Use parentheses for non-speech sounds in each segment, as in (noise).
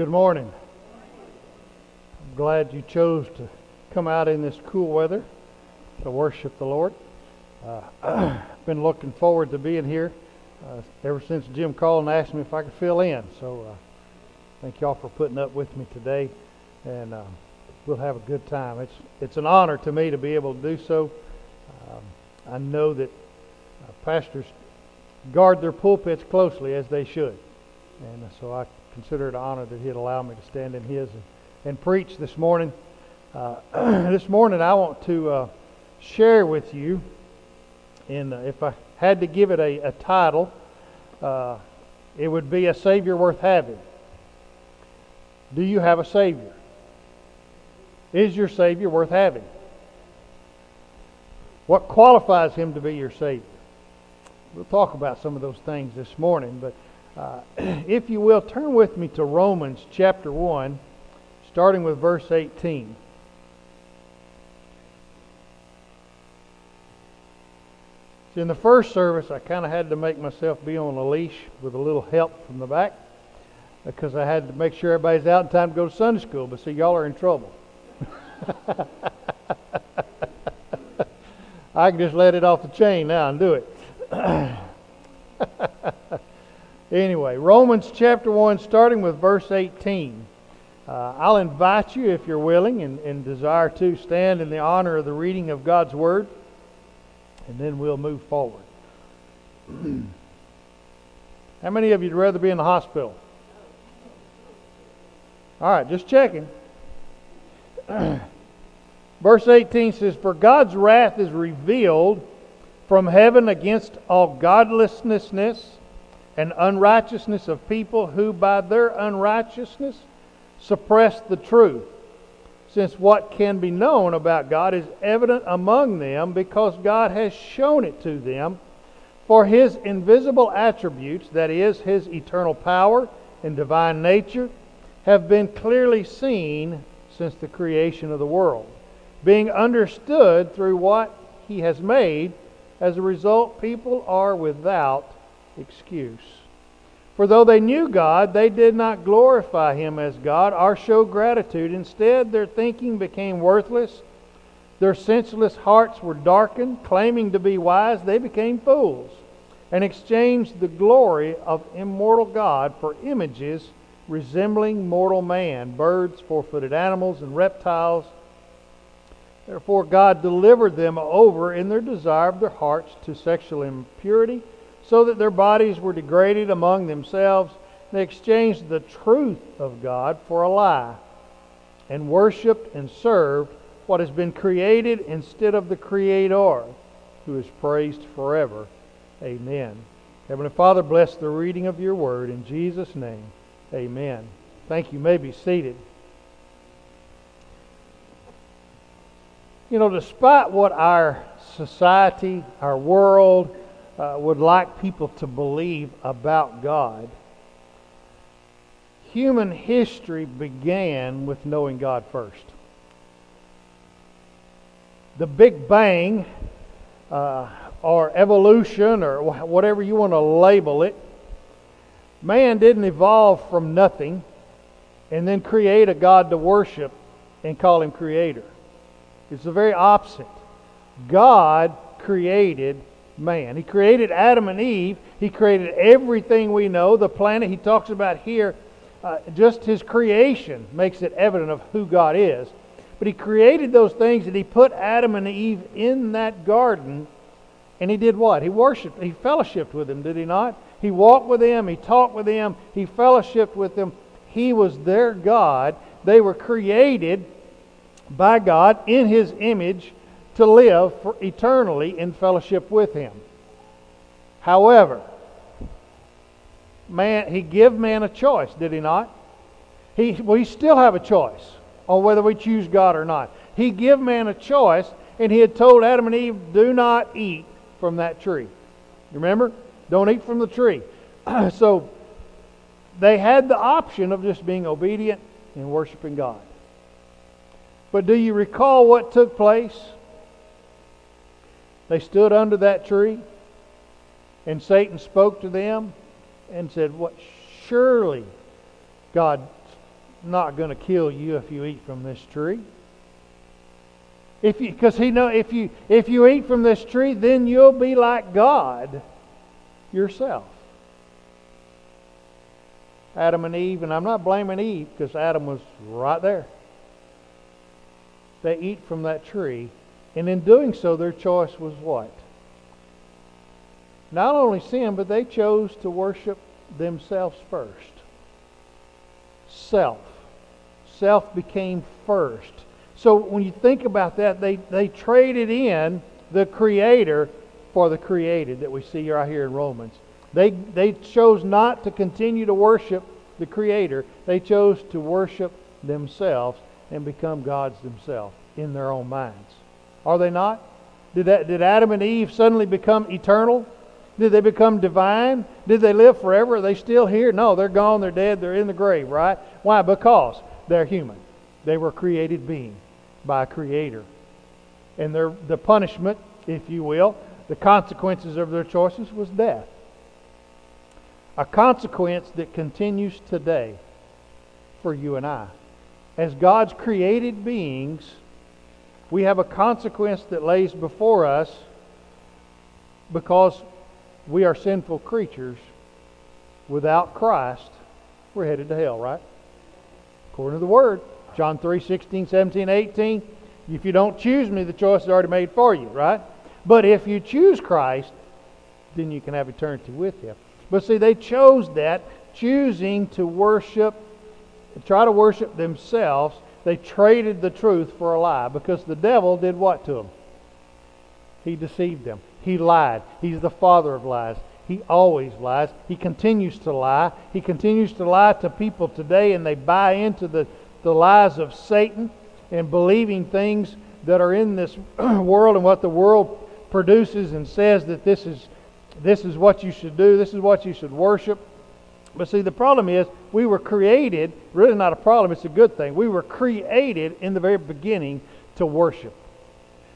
Good morning. I'm glad you chose to come out in this cool weather to worship the Lord. Uh, (clears throat) been looking forward to being here uh, ever since Jim called and asked me if I could fill in. So uh, thank y'all for putting up with me today, and uh, we'll have a good time. It's it's an honor to me to be able to do so. Um, I know that uh, pastors guard their pulpits closely as they should, and so I consider it an honor that He'd allow me to stand in His and, and preach this morning. Uh, (clears throat) this morning, I want to uh, share with you, and uh, if I had to give it a, a title, uh, it would be A Savior Worth Having. Do you have a Savior? Is your Savior worth having? What qualifies Him to be your Savior? We'll talk about some of those things this morning, but uh, (clears throat) if you will, turn with me to Romans chapter 1, starting with verse 18. In the first service, I kind of had to make myself be on a leash with a little help from the back because I had to make sure everybody's out in time to go to Sunday school. But see, y'all are in trouble. (laughs) I can just let it off the chain now and do it. (clears throat) Anyway, Romans chapter 1, starting with verse 18. Uh, I'll invite you, if you're willing and, and desire to, stand in the honor of the reading of God's Word, and then we'll move forward. (clears throat) How many of you'd rather be in the hospital? All right, just checking. (clears throat) Verse 18 says, For God's wrath is revealed from heaven against all godlessness and unrighteousness of people who by their unrighteousness suppress the truth, since what can be known about God is evident among them because God has shown it to them. For his invisible attributes, that is, his eternal power and divine nature, have been clearly seen since the creation of the world, being understood through what he has made. As a result, people are without excuse. For though they knew God, they did not glorify Him as God or show gratitude. Instead, their thinking became worthless. Their senseless hearts were darkened. Claiming to be wise, they became fools and exchanged the glory of immortal God for images resembling mortal man, birds, four footed animals, and reptiles. Therefore, God delivered them over in their desire of their hearts to sexual impurity so that their bodies were degraded among themselves. They exchanged the truth of God for a lie and worshiped and served what has been created instead of the Creator, who is praised forever. Amen. Heavenly Father, bless the reading of your word. In Jesus' name, amen. Thank you. you may be seated. You know, despite what our society, our world, uh, would like people to believe about God. Human history began with knowing God first. The Big Bang, uh, or evolution, or whatever you want to label it, man didn't evolve from nothing and then create a God to worship and call him creator. It's the very opposite. God created man. He created Adam and Eve. He created everything we know. The planet he talks about here, uh, just his creation makes it evident of who God is. But he created those things and he put Adam and Eve in that garden. And he did what? He worshiped, he fellowshiped with them, did he not? He walked with them, he talked with them, he fellowshiped with them. He was their God. They were created by God in his image to live eternally in fellowship with him. However, man, he gave man a choice, did he not? He, we still have a choice on whether we choose God or not. He gave man a choice, and he had told Adam and Eve, do not eat from that tree. You remember? Don't eat from the tree. (clears throat) so they had the option of just being obedient and worshiping God. But do you recall what took place? They stood under that tree, and Satan spoke to them and said, What surely God's not going to kill you if you eat from this tree. If you, because he know if you if you eat from this tree, then you'll be like God yourself. Adam and Eve, and I'm not blaming Eve because Adam was right there. They eat from that tree, and in doing so, their choice was what? Not only sin, but they chose to worship themselves first. Self. Self became first. So when you think about that, they, they traded in the Creator for the created that we see right here in Romans. They, they chose not to continue to worship the Creator, they chose to worship themselves and become gods themselves in their own minds. Are they not? Did, that, did Adam and Eve suddenly become eternal? Did they become divine? Did they live forever? Are they still here? No, they're gone, they're dead, they're in the grave, right? Why? Because they're human. They were created beings by a creator. And their, the punishment, if you will, the consequences of their choices was death. A consequence that continues today for you and I. As God's created beings, we have a consequence that lays before us because we are sinful creatures. Without Christ, we're headed to hell, right? According to the Word. John 3, 16, 17, 18. If you don't choose me, the choice is already made for you, right? But if you choose Christ, then you can have eternity with him. But see, they chose that, choosing to worship, try to worship themselves. They traded the truth for a lie because the devil did what to them? He deceived them. He lied. He's the father of lies. He always lies. He continues to lie. He continues to lie to people today, and they buy into the the lies of Satan and believing things that are in this (clears throat) world and what the world produces and says that this is this is what you should do, this is what you should worship. But see, the problem is we were created, really not a problem, it's a good thing. We were created in the very beginning to worship.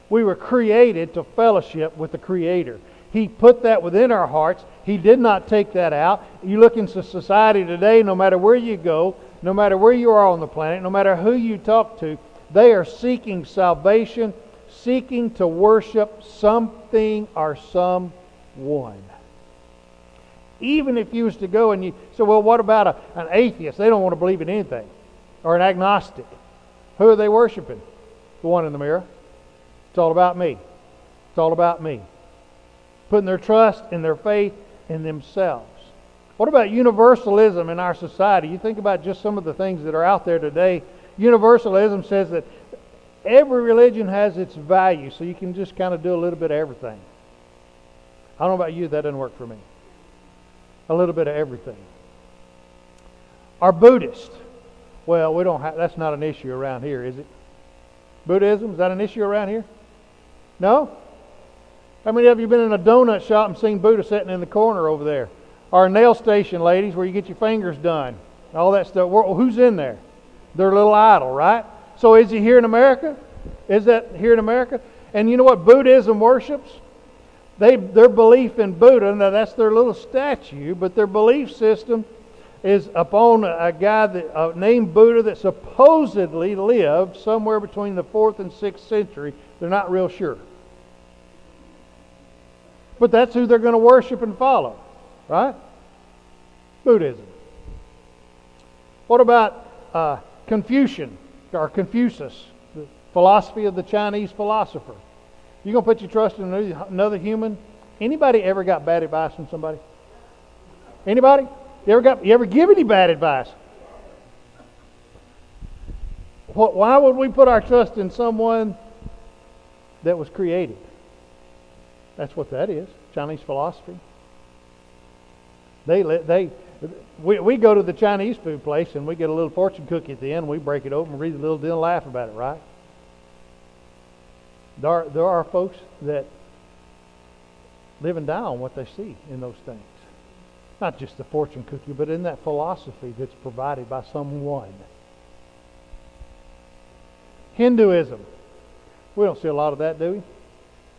We were created to fellowship with the Creator. He put that within our hearts. He did not take that out. You look into society today, no matter where you go, no matter where you are on the planet, no matter who you talk to, they are seeking salvation, seeking to worship something or someone. Even if you was to go and you say, well, what about a, an atheist? They don't want to believe in anything. Or an agnostic. Who are they worshiping? The one in the mirror. It's all about me. It's all about me. Putting their trust and their faith in themselves. What about universalism in our society? You think about just some of the things that are out there today. Universalism says that every religion has its value, so you can just kind of do a little bit of everything. I don't know about you, that doesn't work for me. A little bit of everything. Are Buddhist? Well, we don't have, that's not an issue around here, is it? Buddhism, is that an issue around here? No? How many of you been in a donut shop and seen Buddha sitting in the corner over there? Our nail station, ladies, where you get your fingers done. All that stuff. Who's in there? Their little idol, right? So is he here in America? Is that here in America? And you know what Buddhism worships? They, their belief in Buddha, now that's their little statue, but their belief system is upon a, a guy that, uh, named Buddha that supposedly lived somewhere between the 4th and 6th century. They're not real sure. But that's who they're going to worship and follow. Right? Buddhism. What about uh, Confucian or Confucius, the philosophy of the Chinese philosopher? You gonna put your trust in another human? Anybody ever got bad advice from somebody? Anybody? You ever got? You ever give any bad advice? What, why would we put our trust in someone that was created? That's what that is. Chinese philosophy. They let they we, we go to the Chinese food place and we get a little fortune cookie at the end. We break it open, read the little deal, and laugh about it, right? There are, there are folks that live and die on what they see in those things. Not just the fortune cookie, but in that philosophy that's provided by someone. Hinduism. We don't see a lot of that, do we?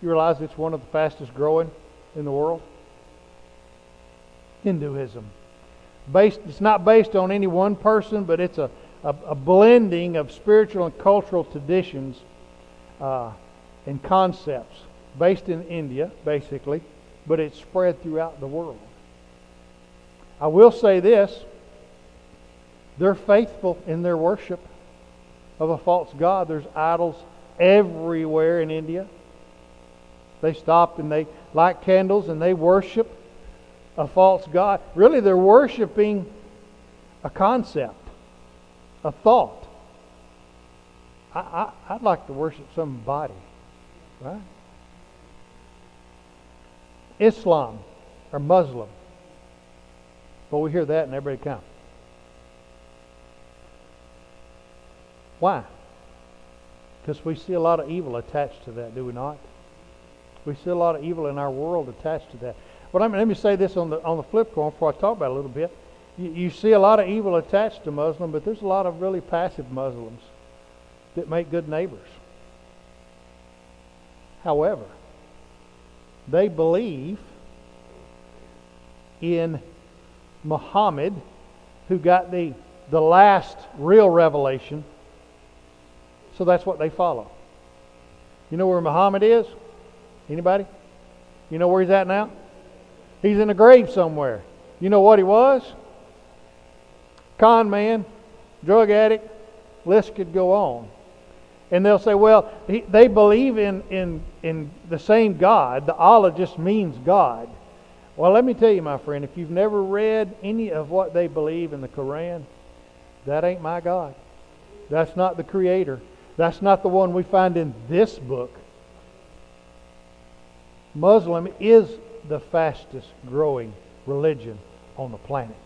You realize it's one of the fastest growing in the world? Hinduism. Based, it's not based on any one person, but it's a, a, a blending of spiritual and cultural traditions uh, and concepts based in India, basically, but it's spread throughout the world. I will say this they're faithful in their worship of a false God. There's idols everywhere in India. They stop and they light candles and they worship a false God. Really, they're worshiping a concept, a thought. I, I, would like to worship somebody, right? Islam or Muslim. But we hear that and everybody comes. Why? Because we see a lot of evil attached to that, do we not? We see a lot of evil in our world attached to that. But I mean, let me say this on the on the flip coin before I talk about it a little bit. You, you see a lot of evil attached to Muslim, but there's a lot of really passive Muslims that make good neighbors. However, they believe in Muhammad, who got the, the last real revelation. So that's what they follow. You know where Muhammad is? Anybody? You know where he's at now? He's in a grave somewhere. You know what he was? Con man, drug addict, list could go on. And they'll say, well, he, they believe in, in, in the same God. The Allah just means God. Well, let me tell you, my friend, if you've never read any of what they believe in the Koran, that ain't my God. That's not the Creator. That's not the one we find in this book. Muslim is the fastest growing religion on the planet.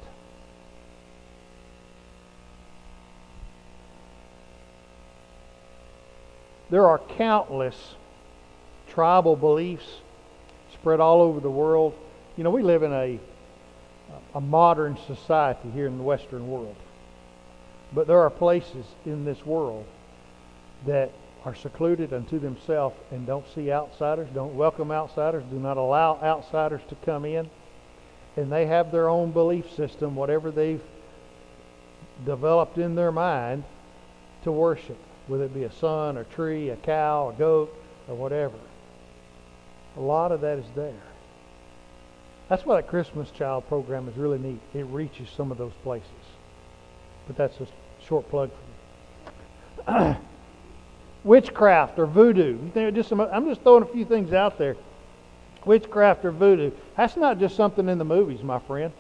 There are countless tribal beliefs spread all over the world. You know, we live in a, a modern society here in the Western world. But there are places in this world that are secluded unto themselves and don't see outsiders, don't welcome outsiders, do not allow outsiders to come in. And they have their own belief system, whatever they've developed in their mind to worship whether it be a sun, a tree, a cow, a goat, or whatever. A lot of that is there. That's why that Christmas Child program is really neat. It reaches some of those places. But that's a short plug for me. (clears throat) Witchcraft or voodoo. Just I'm just throwing a few things out there. Witchcraft or voodoo. That's not just something in the movies, my friend.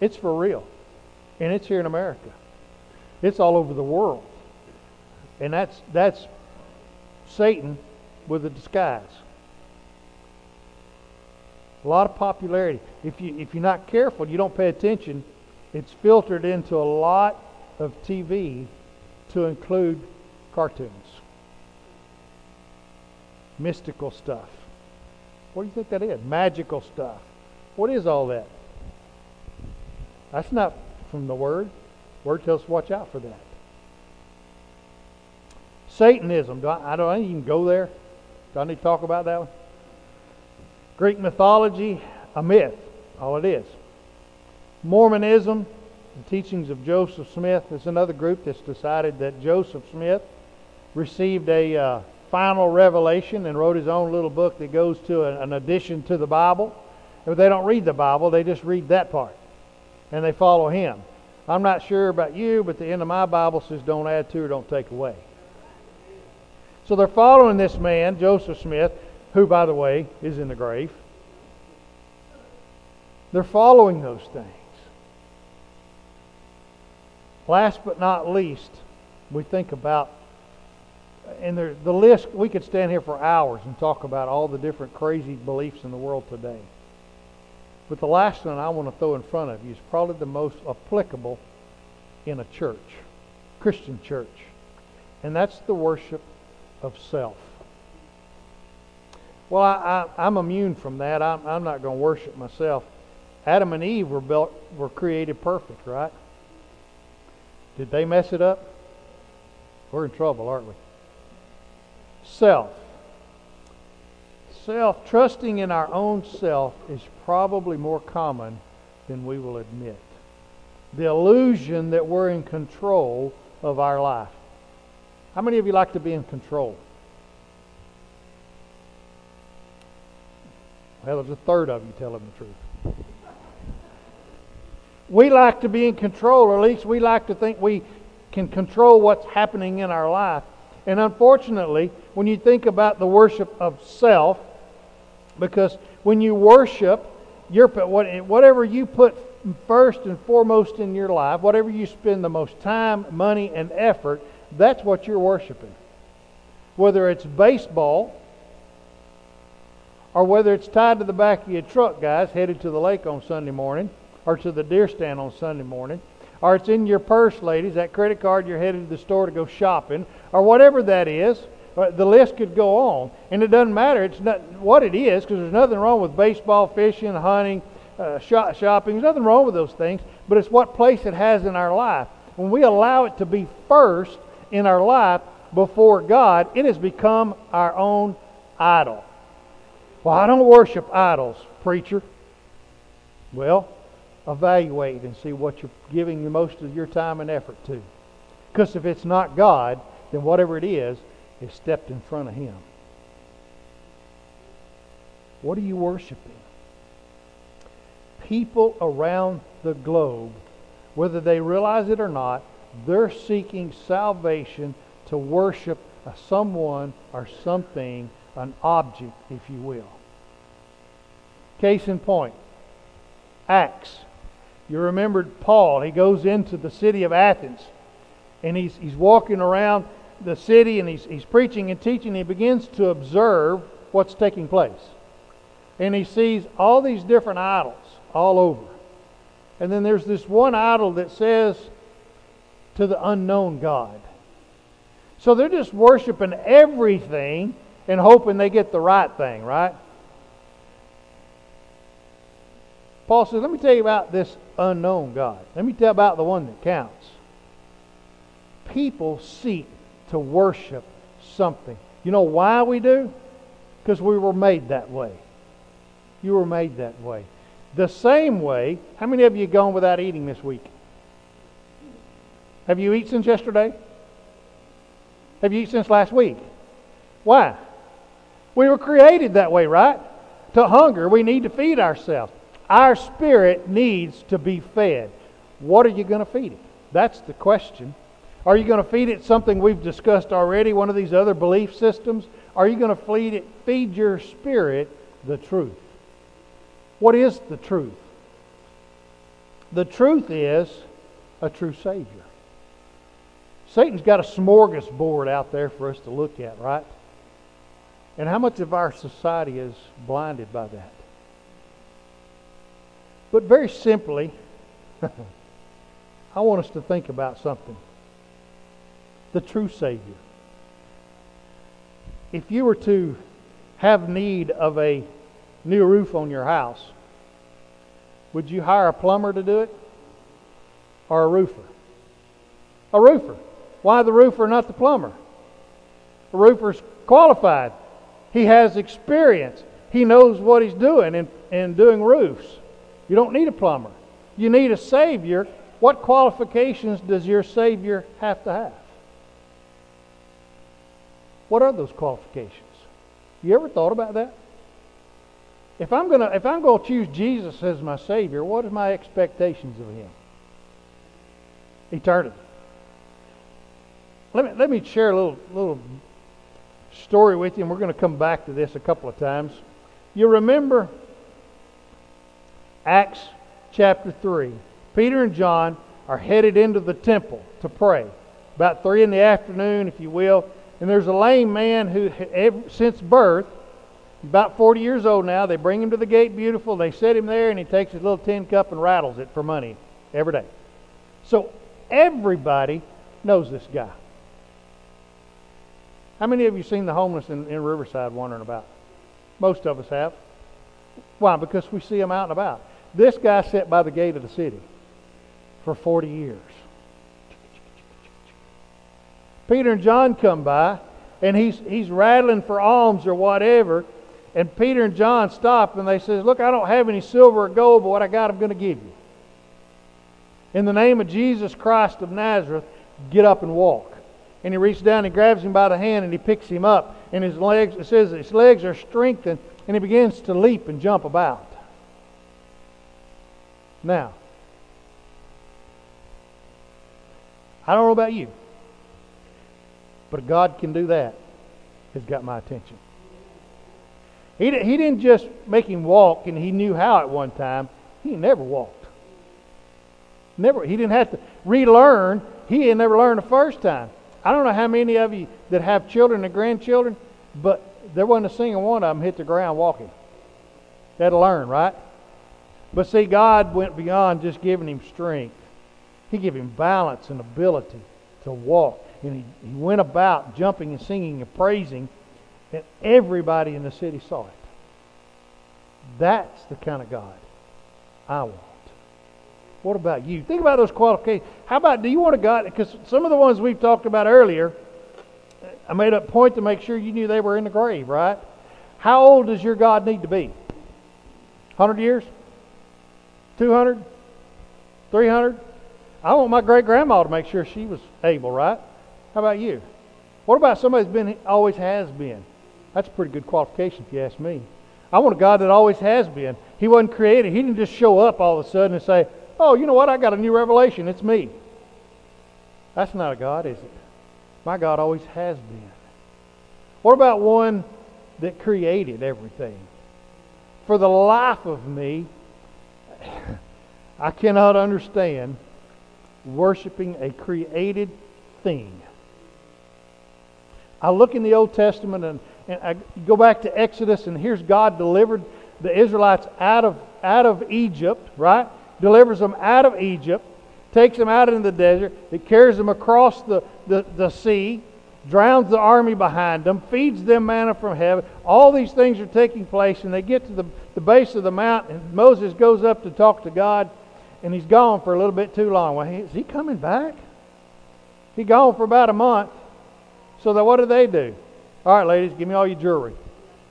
It's for real. And it's here in America. It's all over the world. And that's, that's Satan with a disguise. A lot of popularity. If, you, if you're not careful, you don't pay attention, it's filtered into a lot of TV to include cartoons, mystical stuff. What do you think that is? Magical stuff. What is all that? That's not from the Word. Word tells us watch out for that. Satanism. Do I, I don't even go there. Do I need to talk about that one? Greek mythology, a myth. All it is. Mormonism, the teachings of Joseph Smith is another group that's decided that Joseph Smith received a uh, final revelation and wrote his own little book that goes to a, an addition to the Bible. But they don't read the Bible, they just read that part. And they follow him. I'm not sure about you, but the end of my Bible says don't add to or don't take away. So they're following this man, Joseph Smith, who, by the way, is in the grave. They're following those things. Last but not least, we think about, and there, the list, we could stand here for hours and talk about all the different crazy beliefs in the world today. But the last one I want to throw in front of you is probably the most applicable in a church, Christian church. And that's the worship of self. Well, I, am immune from that. I'm, I'm not going to worship myself. Adam and Eve were built, were created perfect, right? Did they mess it up? We're in trouble, aren't we? Self. Self, trusting in our own self is probably more common than we will admit. the illusion that we're in control of our life. How many of you like to be in control? Well, there's a third of you telling the truth. We like to be in control, or at least we like to think we can control what's happening in our life. And unfortunately, when you think about the worship of self, because when you worship, you're, whatever you put first and foremost in your life, whatever you spend the most time, money, and effort, that's what you're worshiping. Whether it's baseball or whether it's tied to the back of your truck, guys, headed to the lake on Sunday morning or to the deer stand on Sunday morning, or it's in your purse, ladies, that credit card you're headed to the store to go shopping, or whatever that is. Uh, the list could go on, and it doesn't matter. It's not what it is because there's nothing wrong with baseball, fishing, hunting, uh, shop, shopping. There's nothing wrong with those things, but it's what place it has in our life. When we allow it to be first in our life before God, it has become our own idol. Well, I don't worship idols, preacher. Well, evaluate and see what you're giving the most of your time and effort to. Because if it's not God, then whatever it is, is stepped in front of Him. What are you worshiping? People around the globe, whether they realize it or not, they're seeking salvation to worship someone or something, an object, if you will. Case in point, Acts. You remembered Paul. He goes into the city of Athens and he's, he's walking around the city and he's, he's preaching and teaching. And he begins to observe what's taking place. And he sees all these different idols all over. And then there's this one idol that says to the unknown God. So they're just worshiping everything and hoping they get the right thing, right? Paul says, Let me tell you about this unknown God. Let me tell you about the one that counts. People seek to worship something. You know why we do? Because we were made that way. You were made that way. The same way, how many of you gone without eating this week? Have you eaten since yesterday? Have you eaten since last week? Why? We were created that way, right? To hunger, we need to feed ourselves. Our spirit needs to be fed. What are you going to feed it? That's the question. Are you going to feed it something we've discussed already, one of these other belief systems? Are you going to feed it feed your spirit the truth? What is the truth? The truth is a true Savior. Satan's got a smorgasbord out there for us to look at, right? And how much of our society is blinded by that? But very simply, (laughs) I want us to think about something. The true Savior. If you were to have need of a new roof on your house, would you hire a plumber to do it? Or a roofer? A roofer. Why the roofer, not the plumber? The roofer's qualified. He has experience. He knows what he's doing in, in doing roofs. You don't need a plumber. You need a Savior. What qualifications does your Savior have to have? What are those qualifications? You ever thought about that? If I'm gonna if I'm gonna choose Jesus as my Savior, what are my expectations of Him? Eternity. Let me let me share a little little story with you, and we're going to come back to this a couple of times. You remember Acts chapter 3. Peter and John are headed into the temple to pray. About 3 in the afternoon, if you will. And there's a lame man who, since birth, about 40 years old now, they bring him to the gate beautiful. They set him there, and he takes his little tin cup and rattles it for money every day. So everybody knows this guy. How many of you seen the homeless in, in Riverside wandering about? Most of us have. Why? Because we see them out and about. This guy sat by the gate of the city for 40 years. Peter and John come by, and he's, he's rattling for alms or whatever. And Peter and John stop, and they says, Look, I don't have any silver or gold, but what I got I'm going to give you. In the name of Jesus Christ of Nazareth, get up and walk. And he reaches down and grabs him by the hand and he picks him up. And his legs, it says his legs are strengthened and he begins to leap and jump about. Now, I don't know about you, but God can do that. Has got my attention. He, he didn't just make him walk and he knew how at one time. He never walked. Never. He didn't have to relearn. He had never learned the first time. I don't know how many of you that have children and grandchildren, but there wasn't a single one of them hit the ground walking. To learn, right? But see, God went beyond just giving him strength. He gave him balance and ability to walk. And he, he went about jumping and singing and praising, and everybody in the city saw it. That's the kind of God I want. What about you? Think about those qualifications. How about, do you want a God? Because some of the ones we've talked about earlier, I made a point to make sure you knew they were in the grave, right? How old does your God need to be? 100 years? 200? 300? I want my great grandma to make sure she was able, right? How about you? What about somebody that's been always has been? That's a pretty good qualification if you ask me. I want a God that always has been. He wasn't created. He didn't just show up all of a sudden and say, Oh, you know what? I got a new revelation. It's me. That's not a God, is it? My God always has been. What about one that created everything? For the life of me, I cannot understand worshiping a created thing. I look in the Old Testament and, and I go back to Exodus, and here's God delivered the Israelites out of, out of Egypt, right? Delivers them out of Egypt, takes them out into the desert, it carries them across the, the, the sea, drowns the army behind them, feeds them manna from heaven. All these things are taking place, and they get to the, the base of the mountain, and Moses goes up to talk to God, and he's gone for a little bit too long. Well, is he coming back? He's gone for about a month. So that what do they do? All right, ladies, give me all your jewelry.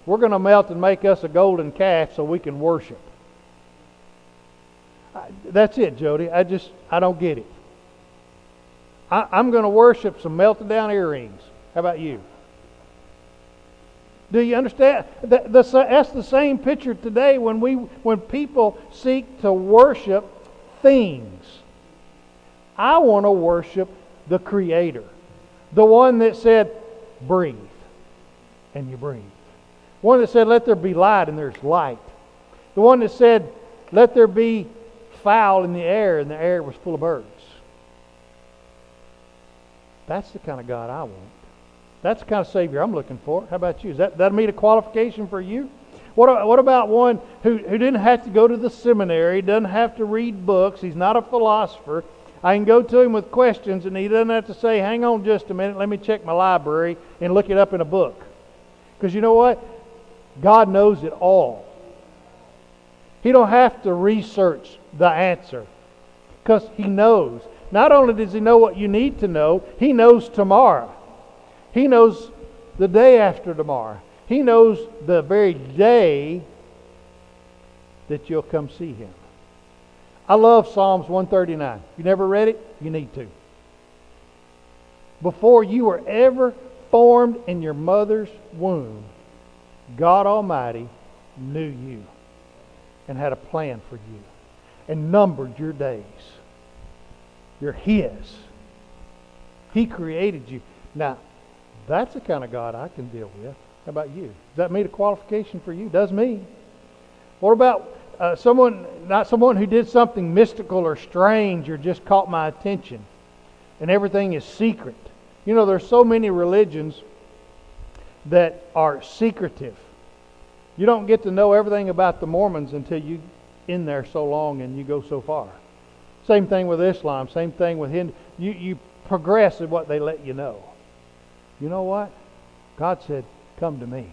We're going to melt and make us a golden calf so we can worship that's it, Jody. I just, I don't get it. I, I'm going to worship some melted down earrings. How about you? Do you understand? That's the same picture today when, we, when people seek to worship things. I want to worship the Creator, the one that said, breathe, and you breathe. One that said, let there be light, and there's light. The one that said, let there be fowl in the air, and the air was full of birds. That's the kind of God I want. That's the kind of Savior I'm looking for. How about you? Is that, that meet a qualification for you? What, what about one who, who didn't have to go to the seminary, doesn't have to read books, he's not a philosopher? I can go to him with questions, and he doesn't have to say, hang on just a minute, let me check my library and look it up in a book. Because you know what? God knows it all. He don't have to research the answer because he knows. Not only does he know what you need to know, he knows tomorrow. He knows the day after tomorrow. He knows the very day that you'll come see him. I love Psalms 139. You never read it? You need to. Before you were ever formed in your mother's womb, God Almighty knew you and had a plan for you and numbered your days. You're His. He created you. Now, that's the kind of God I can deal with. How about you? Does that meet a qualification for you? Does me. What about uh, someone, not someone who did something mystical or strange or just caught my attention and everything is secret? You know, there's so many religions that are secretive. You don't get to know everything about the Mormons until you in there so long and you go so far. Same thing with Islam. Same thing with Hindu. You, you progress in what they let you know. You know what? God said, Come to me.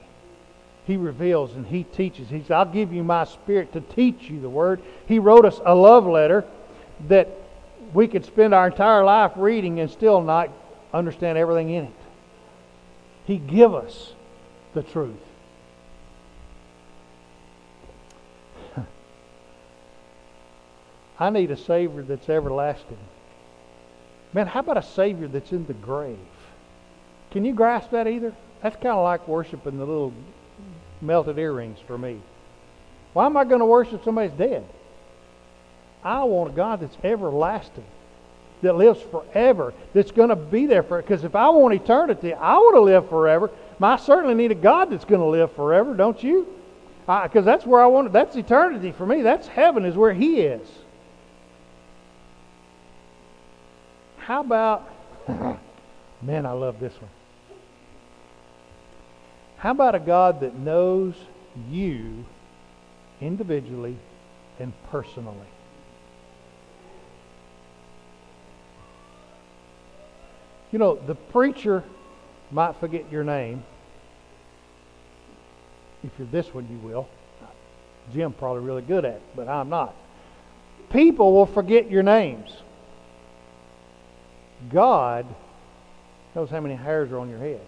He reveals and He teaches. He said, I'll give you my spirit to teach you the Word. He wrote us a love letter that we could spend our entire life reading and still not understand everything in it. He give us the truth. I need a Savior that's everlasting. Man, how about a Savior that's in the grave? Can you grasp that either? That's kind of like worshiping the little melted earrings for me. Why am I going to worship somebody's dead? I want a God that's everlasting, that lives forever, that's going to be there for Because if I want eternity, I want to live forever. I certainly need a God that's going to live forever, don't you? Because that's where I want. That's eternity for me. That's heaven is where He is. How about? (laughs) Man, I love this one. How about a God that knows you individually and personally? You know, the preacher might forget your name. If you're this one, you will. Jim probably really good at it, but I'm not. People will forget your names. God knows how many hairs are on your head.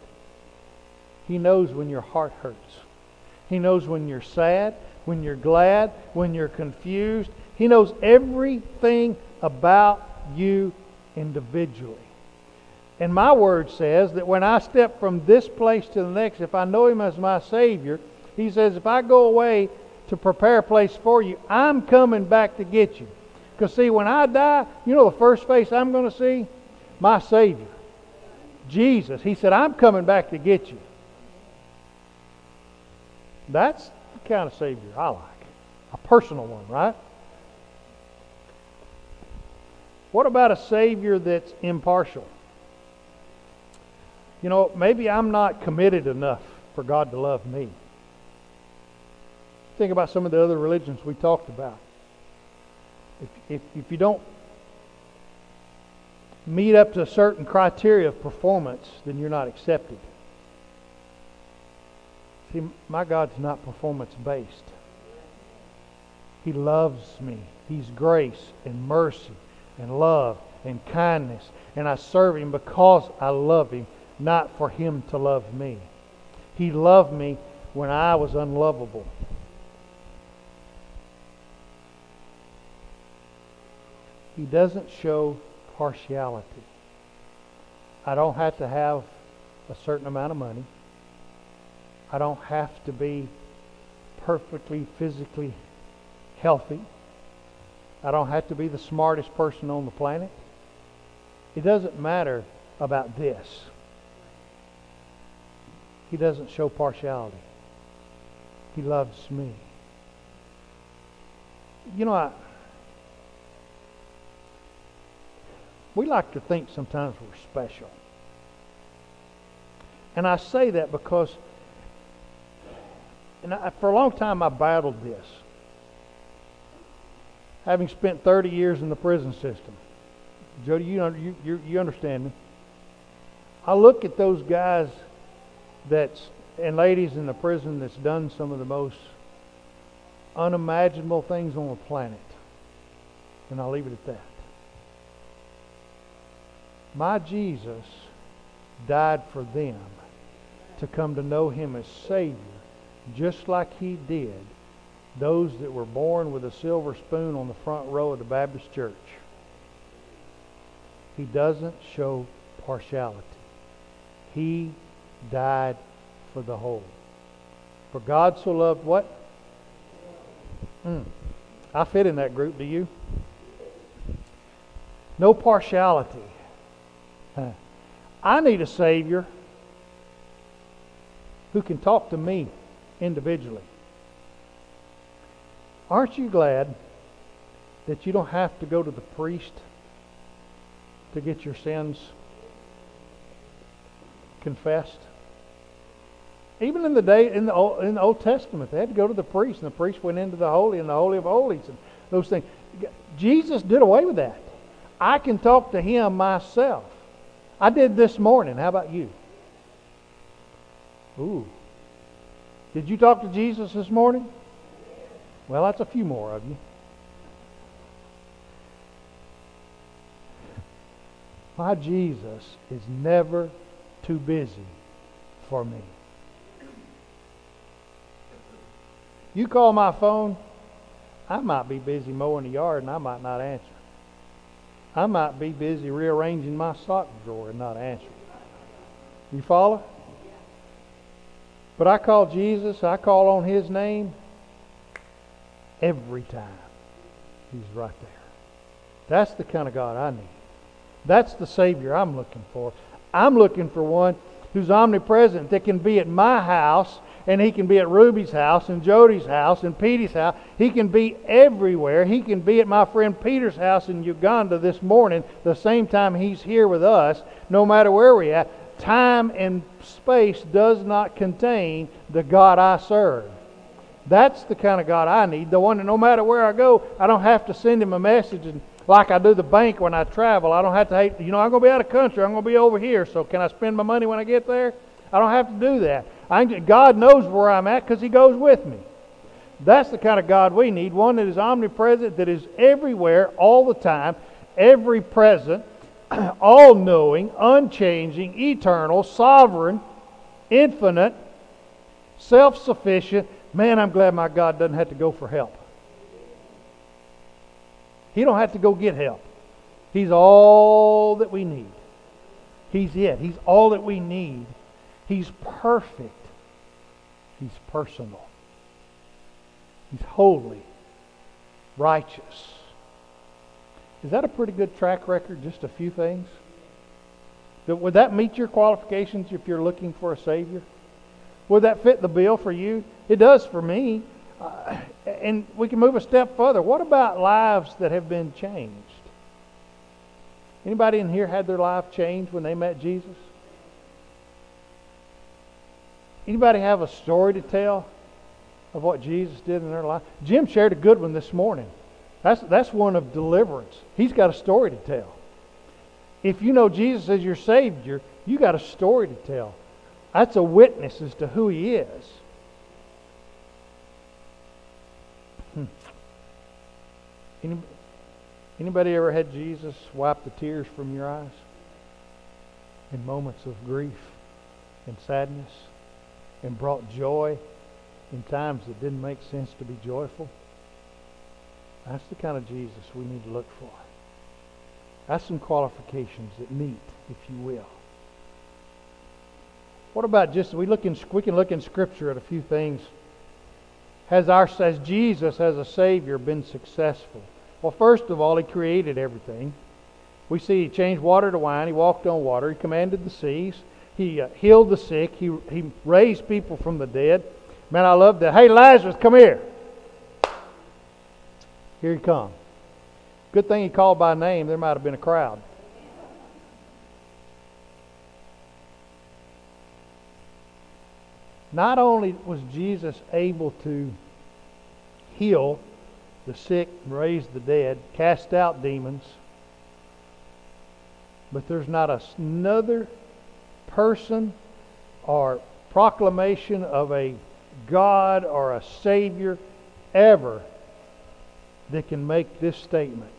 He knows when your heart hurts. He knows when you're sad, when you're glad, when you're confused. He knows everything about you individually. And my word says that when I step from this place to the next, if I know Him as my Savior, He says, if I go away to prepare a place for you, I'm coming back to get you. Because, see, when I die, you know the first face I'm going to see? My Savior. Jesus. He said, I'm coming back to get you. That's the kind of Savior I like. A personal one, right? What about a Savior that's impartial? You know, maybe I'm not committed enough for God to love me. Think about some of the other religions we talked about. If, if, if you don't meet up to a certain criteria of performance, then you're not accepted. See, my God's not performance based. He loves me. He's grace and mercy and love and kindness. And I serve Him because I love Him, not for Him to love me. He loved me when I was unlovable. He doesn't show partiality. I don't have to have a certain amount of money. I don't have to be perfectly physically healthy. I don't have to be the smartest person on the planet. It doesn't matter about this. He doesn't show partiality. He loves me. You know, I, we like to think sometimes we're special. And I say that because and I, for a long time I battled this. Having spent 30 years in the prison system. Jody, you, you, you understand me. I look at those guys that's and ladies in the prison that's done some of the most unimaginable things on the planet. And I'll leave it at that. My Jesus died for them to come to know him as Savior, just like he did those that were born with a silver spoon on the front row of the Baptist church. He doesn't show partiality. He died for the whole. For God so loved what? Mm. I fit in that group, do you? No partiality. I need a Savior who can talk to me individually. Aren't you glad that you don't have to go to the priest to get your sins confessed? Even in the day in the Old, in the Old Testament, they had to go to the priest, and the priest went into the holy and the holy of holies and those things. Jesus did away with that. I can talk to him myself. I did this morning. How about you? Ooh. Did you talk to Jesus this morning? Well, that's a few more of you. (laughs) My Jesus is never too busy for me. You call my phone, I might be busy mowing the yard and I might not answer. I might be busy rearranging my sock drawer and not answering. You follow? But I call Jesus, I call on His name every time. He's right there. That's the kind of God I need. That's the Savior I'm looking for. I'm looking for one who's omnipresent that can be at my house and he can be at Ruby's house and Jody's house and Petey's house. He can be everywhere. He can be at my friend Peter's house in Uganda this morning, the same time he's here with us, no matter where we're at. Time and space does not contain the God I serve. That's the kind of God I need. The one that no matter where I go, I don't have to send him a message and like I do the bank when I travel. I don't have to hate, you know, I'm going to be out of country. I'm going to be over here. So can I spend my money when I get there? I don't have to do that. I, God knows where I'm at because He goes with me. That's the kind of God we need one that is omnipresent, that is everywhere, all the time, every present, (clears throat) all knowing, unchanging, eternal, sovereign, infinite, self sufficient. Man, I'm glad my God doesn't have to go for help. He don't have to go get help. He's all that we need. He's it. He's all that we need. He's perfect. He's personal. He's holy, righteous. Is that a pretty good track record? Just a few things? Would that meet your qualifications if you're looking for a Savior? Would that fit the bill for you? It does for me. Uh, and we can move a step further. What about lives that have been changed? Anybody in here had their life changed when they met Jesus? Anybody have a story to tell of what Jesus did in their life? Jim shared a good one this morning. That's, that's one of deliverance. He's got a story to tell. If you know Jesus as your Savior, you got a story to tell. That's a witness as to who He is. Hmm. Any, anybody ever had Jesus wipe the tears from your eyes in moments of grief and sadness? And brought joy in times that didn't make sense to be joyful. That's the kind of Jesus we need to look for. That's some qualifications that meet, if you will. What about just we look in we can look in Scripture at a few things. Has our as Jesus as a Savior been successful? Well, first of all, He created everything. We see He changed water to wine. He walked on water. He commanded the seas. He uh, healed the sick. He, he raised people from the dead. Man, I love that. Hey, Lazarus, come here. Here he comes. Good thing he called by name. There might have been a crowd. Not only was Jesus able to heal the sick, raise the dead, cast out demons, but there's not another person or proclamation of a God or a Savior ever that can make this statement.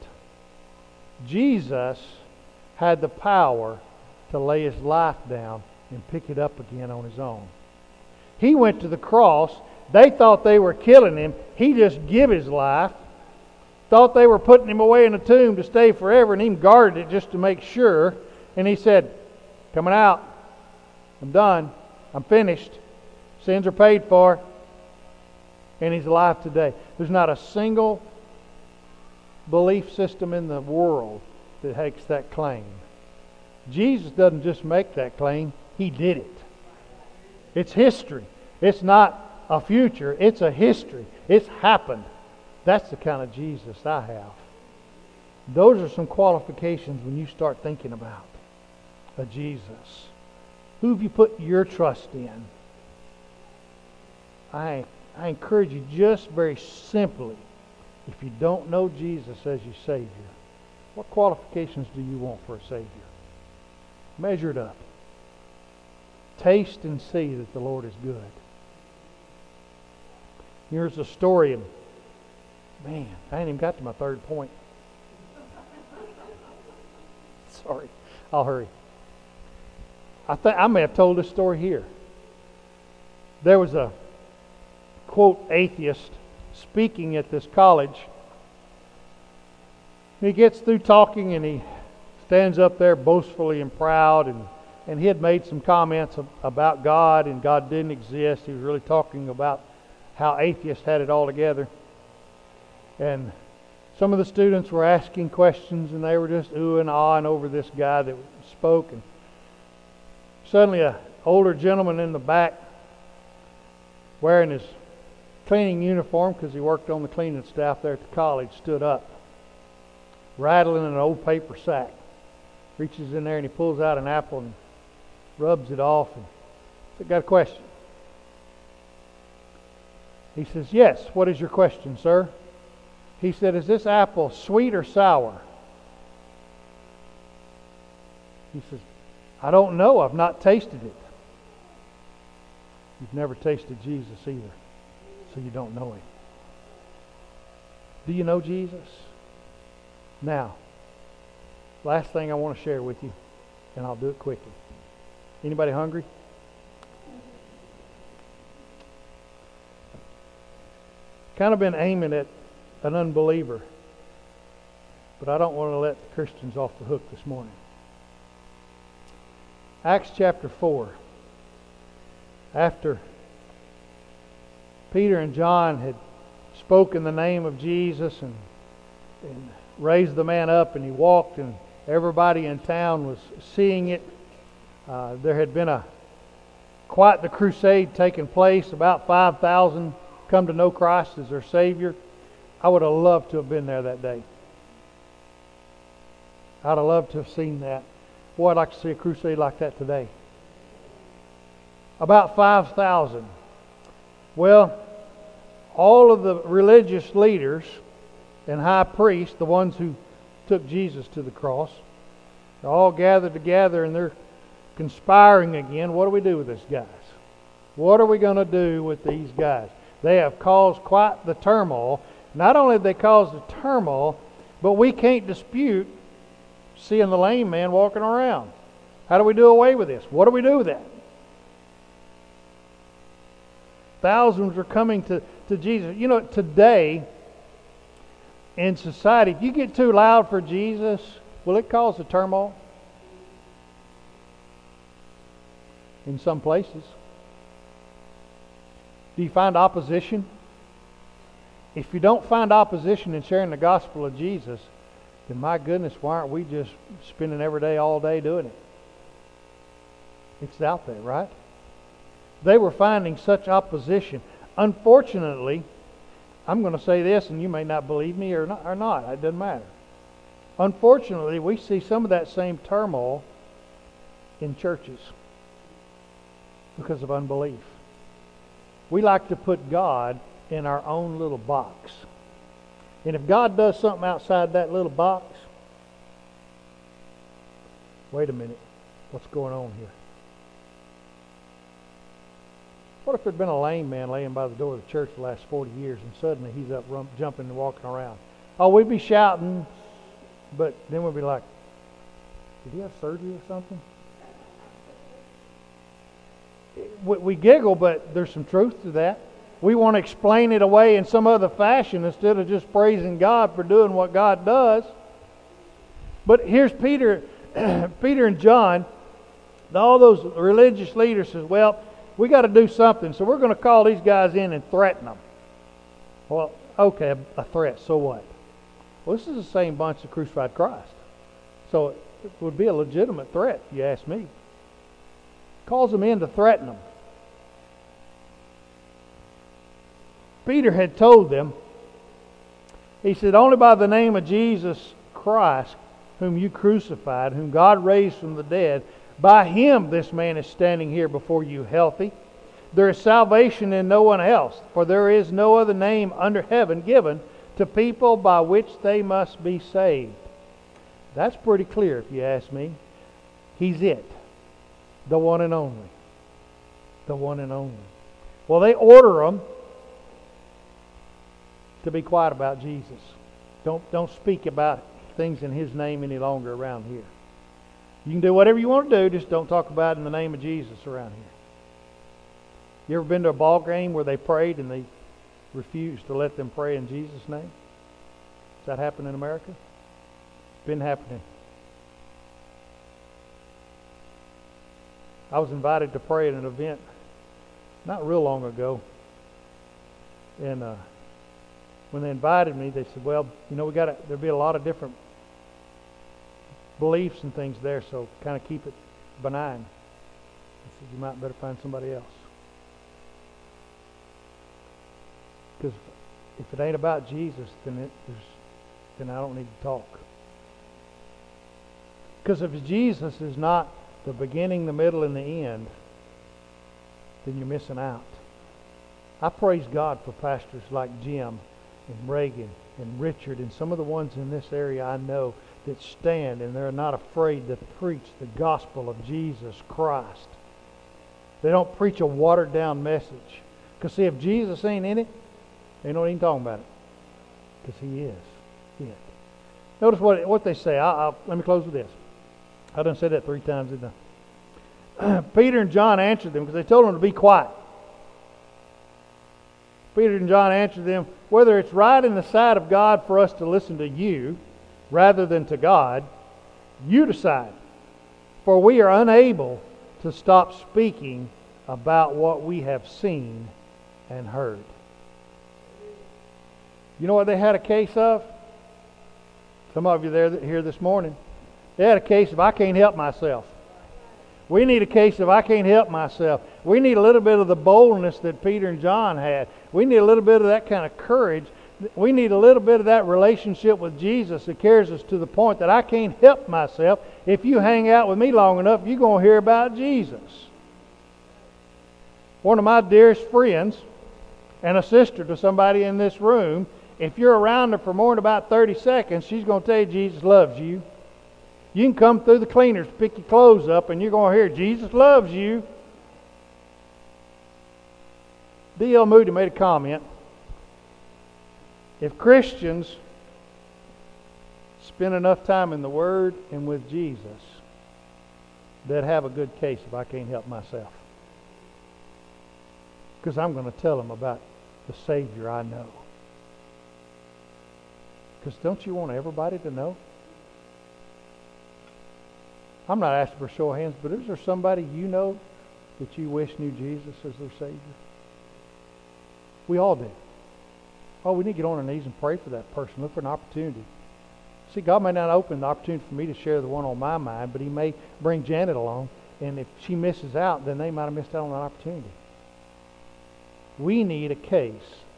Jesus had the power to lay his life down and pick it up again on his own. He went to the cross. They thought they were killing him. He just gave his life. Thought they were putting him away in a tomb to stay forever and even guarded it just to make sure. And he said, Coming out, I'm done. I'm finished. Sins are paid for. And he's alive today. There's not a single belief system in the world that makes that claim. Jesus doesn't just make that claim, he did it. It's history. It's not a future, it's a history. It's happened. That's the kind of Jesus I have. Those are some qualifications when you start thinking about a Jesus. Who have you put your trust in? I, I encourage you just very simply, if you don't know Jesus as your Savior, what qualifications do you want for a Savior? Measure it up. Taste and see that the Lord is good. Here's a story man, I ain't even got to my third point. (laughs) Sorry, I'll hurry. I think I may have told this story here. There was a quote atheist speaking at this college. He gets through talking and he stands up there boastfully and proud and and he had made some comments about God and God didn't exist. He was really talking about how atheists had it all together. And some of the students were asking questions and they were just ooh and ahhing over this guy that spoke. And suddenly, an older gentleman in the back, wearing his cleaning uniform because he worked on the cleaning staff there at the college, stood up, rattling an old paper sack. Reaches in there and he pulls out an apple and rubs it off and said, Got a question? He says, Yes. What is your question, sir? He said, Is this apple sweet or sour? He says, I don't know. I've not tasted it. You've never tasted Jesus either, so you don't know him. Do you know Jesus? Now, last thing I want to share with you, and I'll do it quickly. Anybody hungry? Kind of been aiming at an unbeliever, but I don't want to let the Christians off the hook this morning. Acts chapter 4. After Peter and John had spoken the name of Jesus and, and raised the man up, and he walked, and everybody in town was seeing it uh, there had been a quite the crusade taking place. About 5,000 come to know Christ as their Savior. I would have loved to have been there that day. I'd have loved to have seen that. Boy, I'd like to see a crusade like that today. About 5,000. Well, all of the religious leaders and high priests, the ones who took Jesus to the cross, are all gathered together and they're conspiring again. What do we do with these guys? What are we going to do with these guys? They have caused quite the turmoil. Not only have they caused the turmoil, but we can't dispute seeing the lame man walking around. How do we do away with this? What do we do with that? Thousands are coming to, to Jesus. You know, today in society, if you get too loud for Jesus, will it cause a turmoil? in some places. Do you find opposition? If you don't find opposition in sharing the gospel of Jesus, then my goodness, why aren't we just spending every day, all day doing it? It's out there, right? They were finding such opposition. Unfortunately, I'm going to say this, and you may not believe me or not, or not. It doesn't matter. Unfortunately, we see some of that same turmoil in churches because of unbelief. We like to put God in our own little box. And if God does something outside that little box, wait a minute, what's going on here? What if there'd been a lame man laying by the door of the church the last 40 years and suddenly he's up jumping and walking around? Oh, we'd be shouting, but then we'd be like, did he have surgery or something? we giggle, but there's some truth to that. We want to explain it away in some other fashion instead of just praising God for doing what God does. But here's Peter, (clears throat) Peter and John, all those religious leaders says, "Well, we got to do something, so we're going to call these guys in and threaten them." Well, okay, a threat. So what? Well, this is the same bunch that crucified Christ, so it would be a legitimate threat, you ask me calls them in to threaten them. Peter had told them, he said, Only by the name of Jesus Christ, whom you crucified, whom God raised from the dead, by him this man is standing here before you healthy. There is salvation in no one else, for there is no other name under heaven given to people by which they must be saved. That's pretty clear, if you ask me. He's it. The one and only. The one and only. Well, they order them to be quiet about Jesus. Don't, don't speak about things in His name any longer around here. You can do whatever you want to do, just don't talk about it in the name of Jesus around here. You ever been to a ball game where they prayed and they refused to let them pray in Jesus' name? Does that happen in America? It's been happening. I was invited to pray at an event not real long ago. And uh, when they invited me, they said, "Well, you know, we got to there'll be a lot of different beliefs and things there, so kind of keep it benign." I said, "You might better find somebody else." Because if it ain't about Jesus, then it, then I don't need to talk. Because if Jesus is not the beginning, the middle, and the end, then you're missing out. I praise God for pastors like Jim and Reagan and Richard and some of the ones in this area I know that stand and they're not afraid to preach the gospel of Jesus Christ. They don't preach a watered down message. Because, see, if Jesus ain't in it, they don't even talk about it. Because he is it. Notice what, what they say. I, I'll, let me close with this. I done said that three times, didn't I? (clears throat) Peter and John answered them because they told them to be quiet. Peter and John answered them, Whether it's right in the sight of God for us to listen to you rather than to God, you decide. For we are unable to stop speaking about what we have seen and heard. You know what they had a case of? Some of you there here this morning. They had a case of I can't help myself. We need a case of I can't help myself. We need a little bit of the boldness that Peter and John had. We need a little bit of that kind of courage. We need a little bit of that relationship with Jesus that carries us to the point that I can't help myself. If you hang out with me long enough, you're going to hear about Jesus. One of my dearest friends and a sister to somebody in this room if you're around her for more than about 30 seconds, she's going to tell you Jesus loves you. You can come through the cleaners, pick your clothes up, and you're going to hear Jesus loves you. D.L. Moody made a comment. If Christians spend enough time in the Word and with Jesus, they'd have a good case if I can't help myself. Because I'm going to tell them about the Savior I know. Because don't you want everybody to know? I'm not asking for show of hands, but is there somebody you know that you wish knew Jesus as their Savior? We all do. Oh, we need to get on our knees and pray for that person. Look for an opportunity. See, God may not open the opportunity for me to share the one on my mind, but He may bring Janet along. And if she misses out, then they might have missed out on that opportunity. We need a case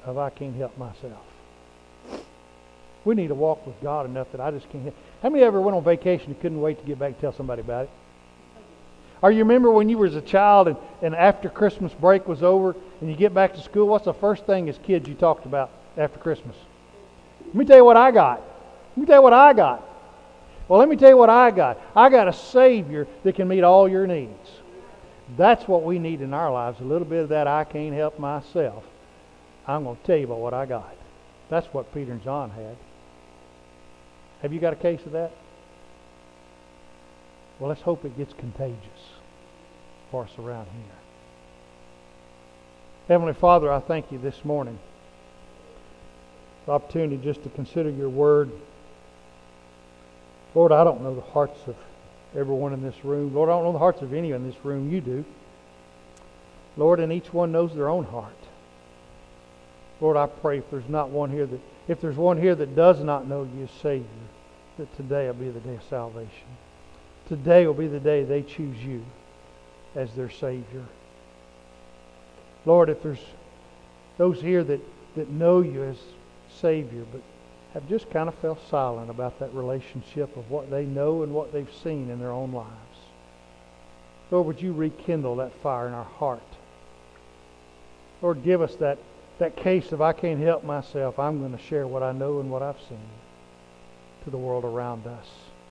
of I can't help myself. We need to walk with God enough that I just can't. How many ever went on vacation and couldn't wait to get back and tell somebody about it? Or you remember when you were a child and, and after Christmas break was over and you get back to school, what's the first thing as kids you talked about after Christmas? Let me tell you what I got. Let me tell you what I got. Well, let me tell you what I got. I got a Savior that can meet all your needs. That's what we need in our lives. A little bit of that I can't help myself. I'm going to tell you about what I got. That's what Peter and John had. Have you got a case of that? Well, let's hope it gets contagious for us around here. Heavenly Father, I thank you this morning. The opportunity just to consider your word. Lord, I don't know the hearts of everyone in this room. Lord, I don't know the hearts of any in this room. You do. Lord, and each one knows their own heart. Lord, I pray if there's not one here that if there's one here that does not know you as Savior, that today will be the day of salvation. Today will be the day they choose you as their Savior. Lord, if there's those here that, that know you as Savior, but have just kind of felt silent about that relationship of what they know and what they've seen in their own lives. Lord, would you rekindle that fire in our heart? Lord, give us that that case of I can't help myself, I'm going to share what I know and what I've seen to the world around us.